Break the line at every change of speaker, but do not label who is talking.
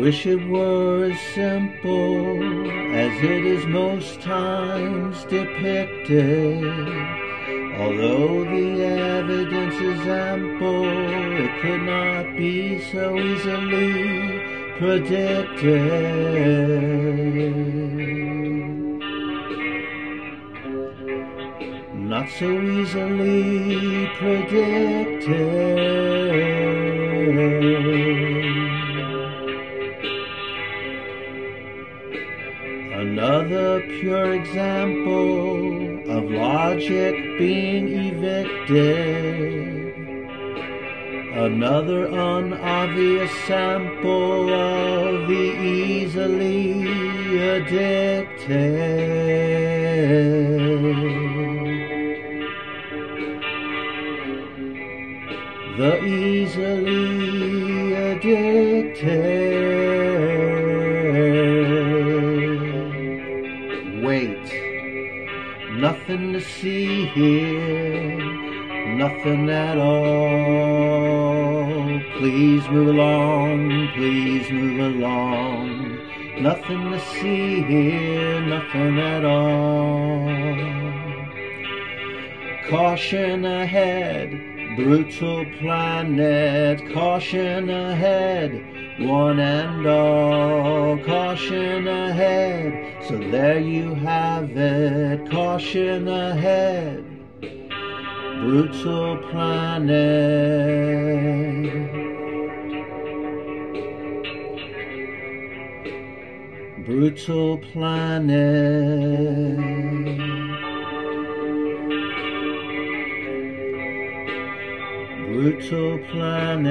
wish it were as simple as it is most times depicted. Although the evidence is ample, it could not be so easily predicted. Not so easily predicted. Another pure example of logic being evicted. Another unobvious sample of the easily addicted. The easily addicted. Nothing to see here, nothing at all. Please move along, please move along. Nothing to see here, nothing at all. Caution ahead, brutal planet. Caution ahead, one and all. Caution ahead, so there you have it. Caution ahead, brutal planet. Brutal planet. Brutal planet.